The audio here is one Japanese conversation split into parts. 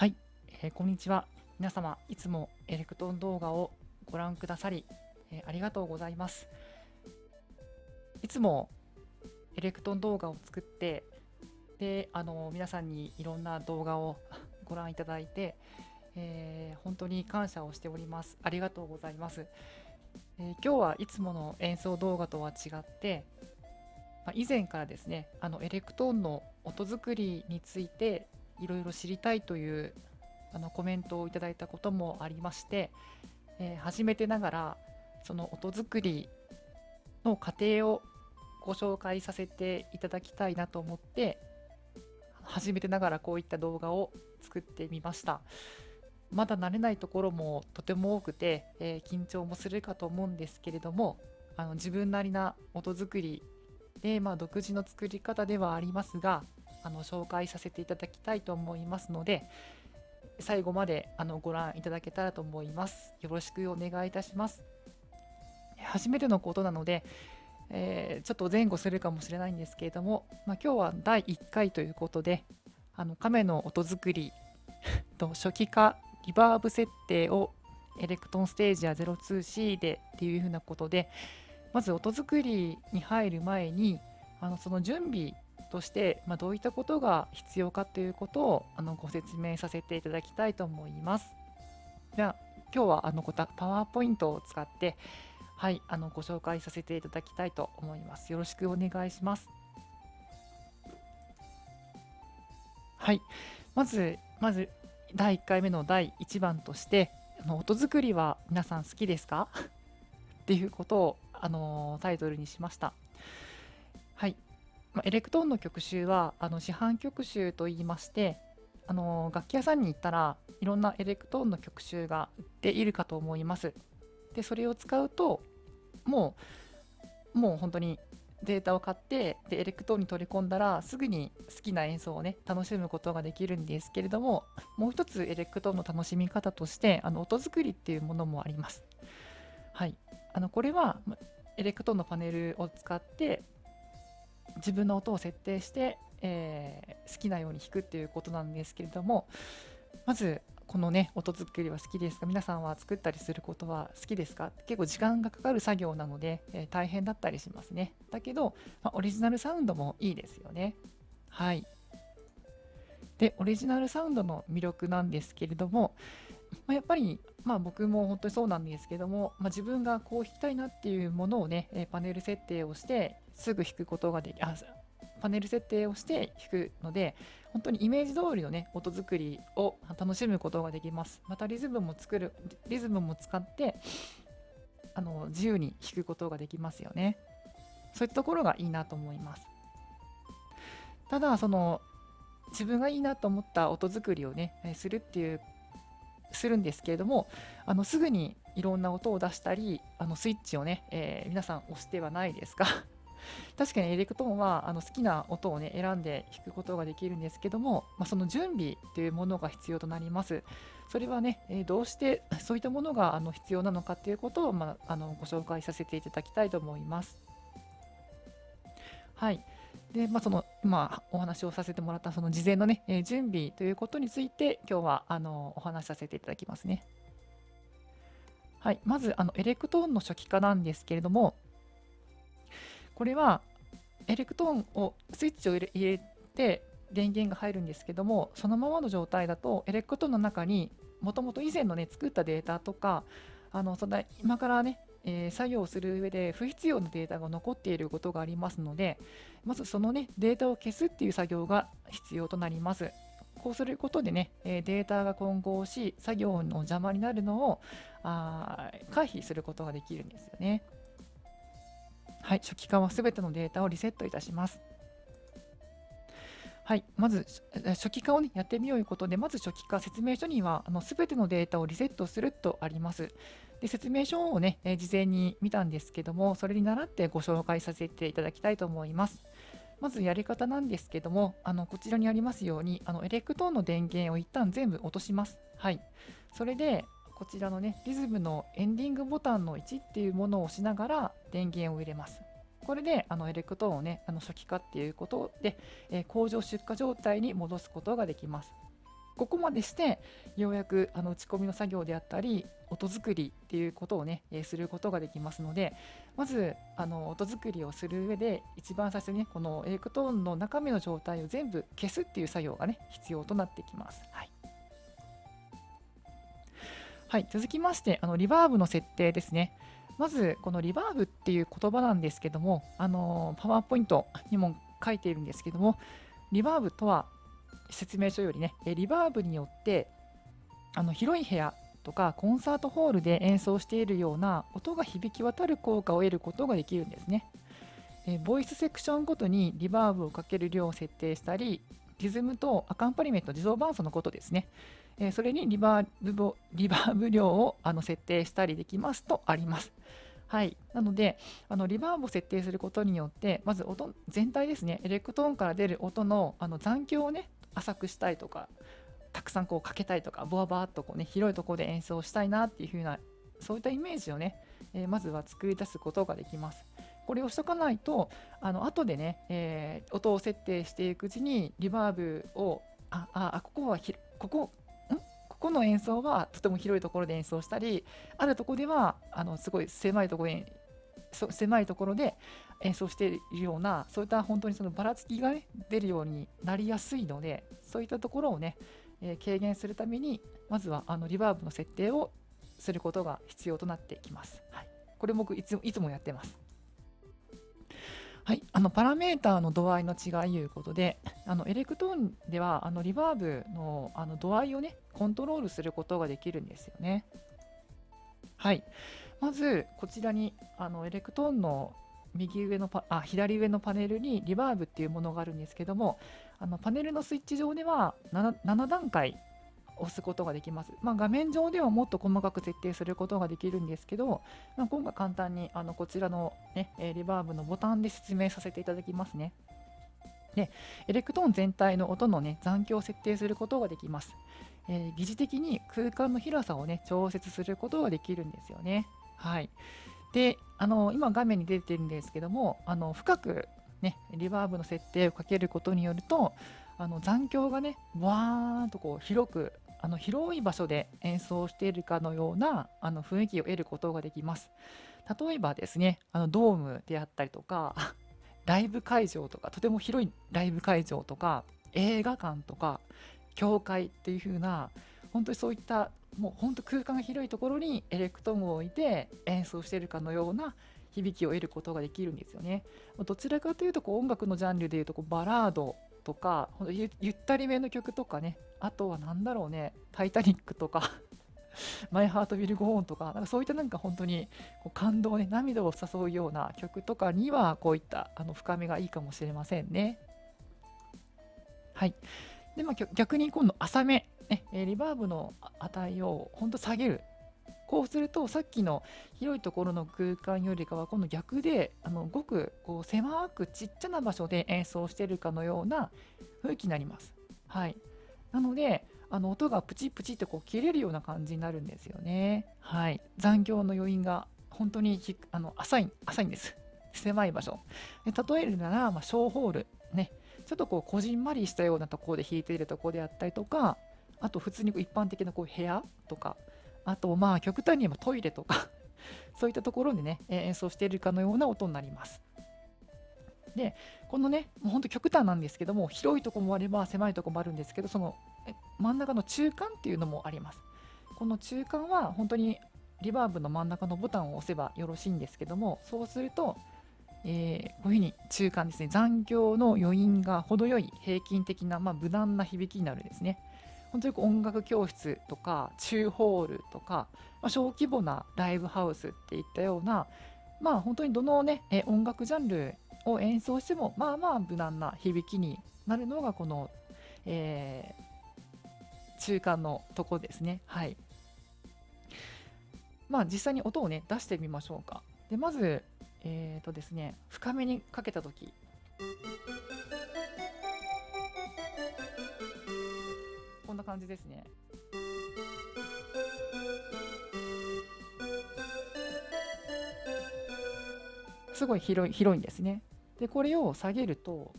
はい、えー、こんにちは。皆様、いつもエレクトーン動画をご覧くださり、えー、ありがとうございます。いつもエレクトーン動画を作って、で、あの皆さんにいろんな動画を ご覧いただいて、えー、本当に感謝をしております。ありがとうございます。え、今日はいつもの演奏動画とは違って、まあ、以前からですね、あのエレクトーンの音作りについていろいろ知りたいというあのコメントをいただいたこともありまして、えー、初めてながらその音作りの過程をご紹介させていただきたいなと思って初めてながらこういった動画を作ってみました。まだ慣れないところもとても多くて、えー、緊張もするかと思うんですけれどもあの自分なりな音作りで、まあ、独自の作り方ではありますがあの紹介させていただきたいと思いますので最後まであのご覧いただけたらと思います。よろしくお願いいたします。初めてのことなので、えー、ちょっと前後するかもしれないんですけれども、まあ、今日は第1回ということであの亀の音作り と初期化リバーブ設定をエレクトンステージや 02C でっていうふうなことでまず音作りに入る前にあのその準備として、まあ、どういったことが必要かということをあのご説明させていただきたいと思います。では今日はあのパワーポイントを使ってはいあのご紹介させていただきたいと思います。よろしくお願いします。はい、まずまず第1回目の第1番としてあの音作りは皆さん好きですか？っていうことをあのタイトルにしました。まあ、エレクトーンの曲集はあの市販曲集といいましてあの楽器屋さんに行ったらいろんなエレクトーンの曲集が売っているかと思います。でそれを使うともうもう本当にデータを買ってでエレクトーンに取り込んだらすぐに好きな演奏をね楽しむことができるんですけれどももう一つエレクトーンの楽しみ方としてあの音作りっていうものもあります。はい、あのこれはエレクトーンのパネルを使って自分の音を設定して、えー、好きなように弾くっていうことなんですけれどもまずこのね音作りは好きですか？皆さんは作ったりすることは好きですか？結構時間がかかる作業なので、えー、大変だったりしますね。だけど、まあ、オリジナルサウンドもいいですよね。はい。でオリジナルサウンドの魅力なんですけれども、まあ、やっぱり、まあ、僕も本当にそうなんですけども、まあ、自分がこう弾きたいなっていうものをね、えパネル設定をしてすぐ弾くことができあパネル設定をして弾くので本当にイメージ通りのね音作りを楽しむことができます。またリズムも作るリズムも使ってあの自由に弾くことができますよね。そういったところがいいなと思います。ただその自分がいいなと思った音作りをねするっていうするんですけれどもあのすぐにいろんな音を出したりあのスイッチをね、えー、皆さん押してはないですか？確かにエレクトーンはあの好きな音をね選んで弾くことができるんですけども、まあ、その準備というものが必要となります。それはね、えー、どうしてそういったものがあの必要なのかということを、まあ、あのご紹介させていただきたいと思います。はい。で、まあ、その今お話をさせてもらったその事前のね、えー、準備ということについて今日はあのお話しさせていただきますね。はい、まずあのエレクトーンの初期化なんですけれどもこれはエレクトーンをスイッチを入れて電源が入るんですけどもそのままの状態だとエレクトーンの中にもともと以前のね作ったデータとかあのそんな今からねえー、作業をする上で不必要なデータが残っていることがありますのでまずそのねデータを消すっていう作業が必要となります。こうすることでね、えデータが混合し作業の邪魔になるのをあ回避することができるんですよね。はい初期化はすべてのデータをリセットいたしますはい、まず初期化を、ね、やってみようということで、まず初期化説明書にはすべてのデータをリセットするとあります。で説明書をね、え事前に見たんですけども、それに倣ってご紹介させていただきたいと思います。まずやり方なんですけども、あのこちらにありますように、あのエレクトーンの電源を一旦全部落とします。はい。それで、こちらのね、リズムのエンディングボタンの1っていうものを押しながら電源を入れます。これであのエレクトーンをね、あの初期化っていうことで、えー、工場出荷状態に戻すことができます。ここまでしてようやくあの打ち込みの作業であったり音作りっていうことをね、えー、することができますのでまずあの音作りをする上で一番最初にねこのエレクトーンの中身の状態を全部消すっていう作業がね必要となってきます。はいはい、続きましてあのリバーブの設定ですね。まずこのリバーブっていう言葉なんですけども、あのパワーポイントにも書いているんですけども、リバーブとは説明書よりね、リバーブによってあの広い部屋とかコンサートホールで演奏しているような音が響き渡る効果を得ることができるんですね。えボイスセクションごとにリバーブをかける量を設定したり、リズムとアカンパリメント、自動伴奏のことですね。えそれにリバーブリバーブ量をあの設定したりできますとあります。はい、なのであのリバーブを設定することによってまず音全体ですねエレクトーンから出る音のあの残響をね浅くしたいとかたくさんこうかけたいとかボワバーっとこう、ね、広いところで演奏したいなっていう風なそういったイメージをね、えー、まずは作り出すことができます。これをしとかないとあの後でね、えー、音を設定していくうちにリバーブをああここはこここの演奏はとても広いところで演奏したりあるところではあのすごい狭いところに狭いところで演奏しているようなそういった本当にそのばらつきが、ね、出るようになりやすいのでそういったところをね、えー、軽減するためにまずはあのリバーブの設定をすることが必要となってきます。はい、これ僕いついつもやってます。はい、あのパラメーターの度合いの違いということであのエレクトーンではあのリバーブのあの度合いをねコントロールすることができるんですよね。はい、まずこちらにあのエレクトーンの右上のパあ左上のパネルにリバーブっていうものがあるんですけどもあのパネルのスイッチ上では 7, 7段階押すことができます。まあ、画面上ではもっと細かく設定することができるんですけど、まあ、今回簡単にあのこちらの、ね、リバーブのボタンで説明させていただきますね。で、エレクトーン全体の音の、ね、残響を設定することができます。えー、疑似的に空間の広さを、ね、調節することができるんですよね。はい。で、あの今画面に出てるんですけども、あの深く、ね、リバーブの設定をかけることによると、あの残響がね、わーんとこう広くあの広い場所で演奏しているかのようなあの雰囲気を得ることができます。例えばですね、あのドームであったりとか、ライブ会場とか、とても広いライブ会場とか、映画館とか、教会っていう風な、本当にそういったもう本当空間が広いところにエレクトーンを置いて演奏しているかのような響きを得ることができるんですよね。どちらかというとこう音楽のジャンルでいうとこうバラードとかゆゆったりめの曲とかねあとは何だろうね「タイタニック」とかマイハートビルゴーンとか、なんかそういったなんか本当にこう感動ね、涙を誘うような曲とかには、こういったあの深みがいいかもしれませんね。はい。で、まあ、逆に今度浅め、ね、リバーブの値を本当下げる。こうすると、さっきの広いところの空間よりかは、今度逆で、あのごくこう狭くちっちゃな場所で演奏してるかのような雰囲気になります。はい。なので、あの音がプチプチってこう切れるような感じになるんですよね。はい。残響の余韻が本当にあの浅い浅いんです。狭い場所。で例えるなら、まあ、小ホール、ね、ちょっとこうこじんまりしたようなところで弾いているところであったりとか、あと普通に一般的なこう部屋とか、あとまあ極端に言えばトイレとか そういったところでね、演奏しているかのような音になります。でこのねもうほんと極端なんですけども広いとこもあれば狭いとこもあるんですけどその真ん中の中間っていうのもあります。この中間は本当にリバーブの真ん中のボタンを押せばよろしいんですけどもそうすると、えー、こういうふうに中間ですね。残響の余韻が程よい平均的な、まあ、無難な響きになるんですね。本当に音楽教室とか中ホールとか、まあ、小規模なライブハウスっていったようなまあ本当にどのね音楽ジャンルを演奏してもまあまあ無難な響きになるのがこの、えー、中間のとこですね。はい。まあ実際に音をね出してみましょうか。でまず、えっ、ー、とですね、深めにかけた時な感じですね。すごい広い広いんですね。でこれを下げると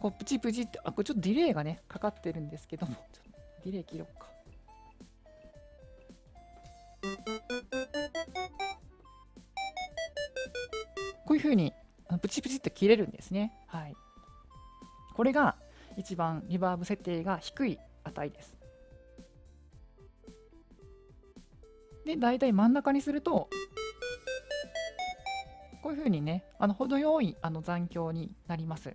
こうプチプチって、あ、これちょっとディレイがね、かかってるんですけども、ディレイ切ろうか。こういうふうにプチプチって切れるんですね。はい。これが一番リバーブ設定が低い値です。で、大体真ん中にすると、こういうふうにね、あの程よいあの残響になります。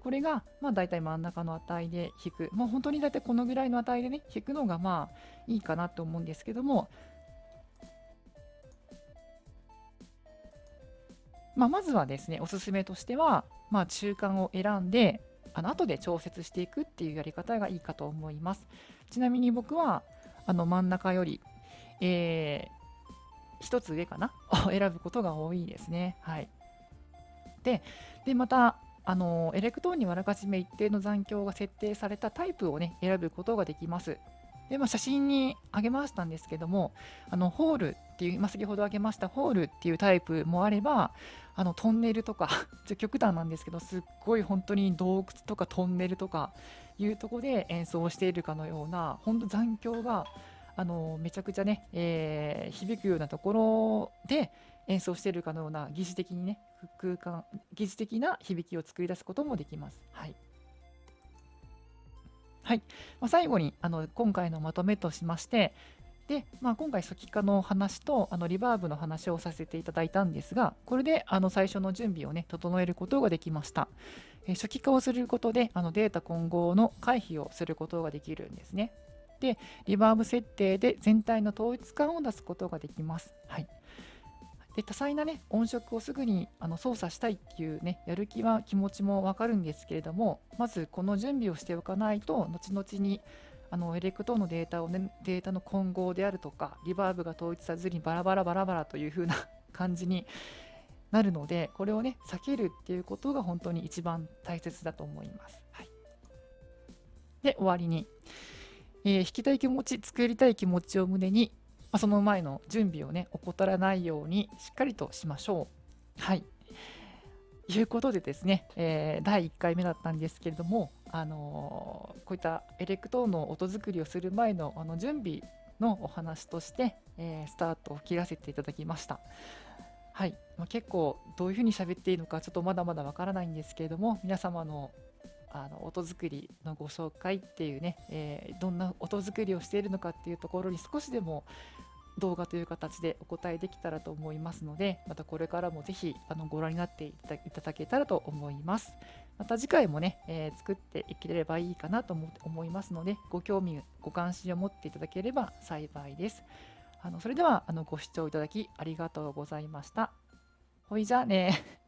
これが、まあ、大体真ん中の値で引く。もう本当に大体このぐらいの値でね、引くのがまあいいかなと思うんですけども、まあ、まずはですね、おすすめとしては、まあ、中間を選んで、あの後で調節していくっていうやり方がいいかと思います。ちなみに僕は、あの真ん中より、えー、1つ上かなを選ぶことが多いですね。はい。で、でまた、あのエレクトーンにあらかじめ一定の残響が設定されたタイプをね、選ぶことができます。で、まあ、写真にあげましたんですけども、あのホールっていう、まあ、先ほどあげましたホールっていうタイプもあれば、あのトンネルとか、極端なんですけど、すっごい本当に洞窟とかトンネルとかいうところで演奏しているかのような、本当残響があのめちゃくちゃね、えー、響くようなところで演奏しているかのような疑似的にね、空間、疑似的な響きを作り出すこともできます。はいはいまあ、最後にあの今回のまとめとしまして、で、まあ、今回初期化の話とあのリバーブの話をさせていただいたんですが、これであの最初の準備をね、整えることができました。えー、初期化をすることであのデータ混合の回避をすることができるんですね。で、リバーブ設定で全体の統一感を出すことができます。はい。で多彩なね音色をすぐにあの操作したいっていうねやる気は気持ちもわかるんですけれどもまずこの準備をしておかないと後々にあのエレクトーンのデータを、ね、データの混合であるとかリバーブが統一さずにバラバラバラバラという風な 感じになるのでこれをね避けるっていうことが本当に一番大切だと思います。はい、で終わりに、えー、弾きたい気持ち作りたい気持ちを胸にまあ、その前の準備をね怠らないようにしっかりとしましょう。はいいうことでですね、えー、第1回目だったんですけれども、あのー、こういったエレクトーンの音作りをする前のあの準備のお話として、えー、スタートを切らせていただきました。はい、まあ、結構どういうふうに喋っていいのかちょっとまだまだわからないんですけれども皆様のあの音作りのご紹介っていうね、えー、どんな音作りをしているのかっていうところに少しでも動画という形でお答えできたらと思いますので、またこれからもぜひあのご覧になっていただけたらと思います。また次回もね、えー、作っていければいいかなと思いますので、ご興味、ご関心を持っていただければ幸いです。あのそれではあのご視聴いただきありがとうございました。ほいじゃあね